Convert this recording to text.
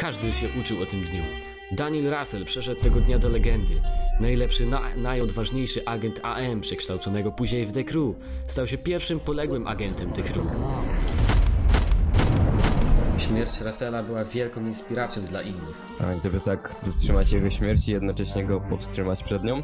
Każdy się uczył o tym dniu. Daniel Russell przeszedł tego dnia do legendy. Najlepszy, na, najodważniejszy agent AM, przekształconego później w The Crew, stał się pierwszym poległym agentem The Crew. Śmierć Russella była wielką inspiracją dla innych. A gdyby tak dotrzymać jego śmierć i jednocześnie go powstrzymać przed nią?